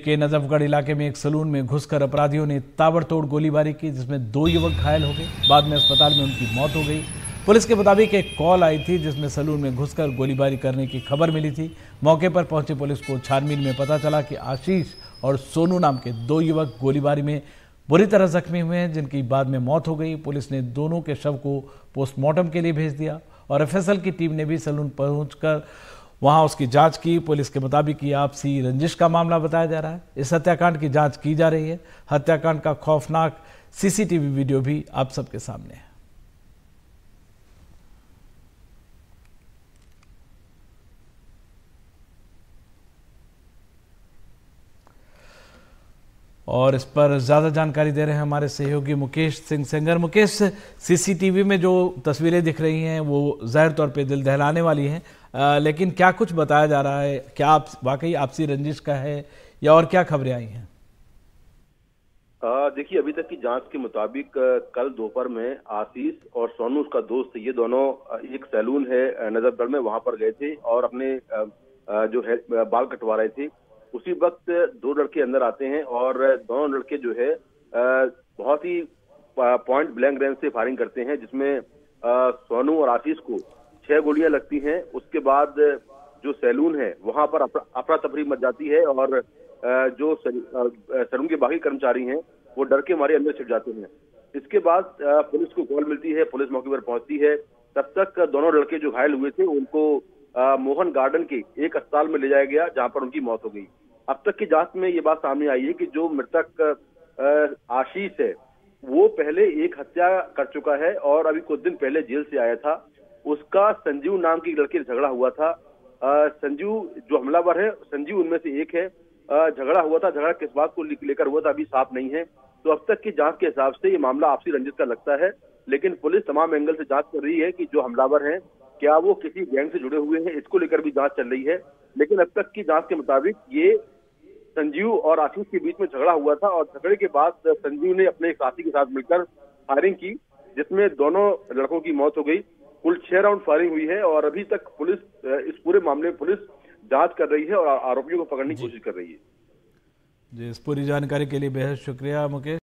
के नजफगढ़ इलाके में एक सलून में घुसकर अपराधियों ने ताबड़तोड़ गोलीबारी की, जिसमें दो युवक घायल हो गए। बाद में अस्पताल में उनकी मौत हो गई। पुलिस के मुताबिक एक कॉल आई थी, जिसमें सलून में घुसकर गोलीबारी करने की खबर मिली थी। मौके पर पहुँची पुलिस को छानबीन में पता चला कि आशीष और सोनू नाम के दो युवक गोलीबारी में बुरी तरह जख्मी हुए हैं, जिनकी बाद में मौत हो गई। पुलिस ने दोनों के शव को पोस्टमार्टम के लिए भेज दिया और एफएसएल की टीम ने भी सलून पहुंचकर वहाँ उसकी जाँच की, पुलिस के मुताबिक ये आपसी रंजिश का मामला बताया जा रहा है। इस हत्याकांड की जाँच की जा रही है। हत्याकांड का खौफनाक सीसीटीवी वीडियो भी आप सबके सामने है। और इस पर ज़्यादा जानकारी दे रहे हैं हमारे सहयोगी मुकेश सिंह सेंगर। मुकेश, सीसीटीवी में जो तस्वीरें दिख रही हैं, वो ज़ाहिर तौर पे दिल दहलाने वाली हैं। लेकिन क्या कुछ बताया जा रहा है? क्या आप, वाकई आपसी रंजिश का है या और क्या खबरें आई हैं? देखिए, अभी तक की जाँच के मुताबिक कल दोपहर में आशीष और सोनू, उसका दोस्त, ये दोनों एक सैलून है नजरगढ़ में, वहाँ पर गए थे और अपने जो है बाल कटवा रहे थे। उसी वक्त दो लड़के अंदर आते हैं और दोनों लड़के जो है बहुत ही पॉइंट ब्लैंक रेंज से फायरिंग करते हैं, जिसमें सोनू और आशीष को छह गोलियाँ लगती हैं, उसके बाद जो सैलून है, वहाँ पर अफरा तफरी मच जाती है और जो सैलून के बाकी कर्मचारी हैं, वो डर के मारे अंदर छिप जाते हैं। इसके बाद पुलिस को कॉल मिलती है, पुलिस मौके पर पहुँचती है। तब तक दोनों लड़के जो घायल हुए थे, उनको मोहन गार्डन के एक अस्पताल में ले जाया गया, जहाँ पर उनकी मौत हो गई। अब तक की जाँच में ये बात सामने आई है कि जो मृतक आशीष है, वो पहले एक हत्या कर चुका है और अभी कुछ दिन पहले जेल से आया था। उसका संजीव नाम की लड़की झगड़ा हुआ था। संजीव जो हमलावर है, संजीव उनमें से एक है। झगड़ा हुआ था, झगड़ा किस बात को लेकर हुआ था, अभी साफ़ नहीं है। तो अब तक की जाँच के हिसाब से ये मामला आपसी रंजित का लगता है। लेकिन पुलिस तमाम एंगल से जाँच कर रही है कि जो हमलावर हैं, क्या वो किसी गैंग से जुड़े हुए हैं? इसको लेकर भी जाँच चल रही है। लेकिन अब तक की जाँच के मुताबिक ये संजीव और आशीष के बीच में झगड़ा हुआ था और झगड़े के बाद संजीव ने अपने साथी के साथ मिलकर फायरिंग की, जिसमें दोनों लड़कों की मौत हो गई। कुल छह राउंड फायरिंग हुई है और अभी तक पुलिस इस पूरे मामले में पुलिस जाँच कर रही है और आरोपियों को पकड़ने की कोशिश कर रही है। जी इस पूरी जानकारी के लिए बेहद शुक्रिया मुकेश।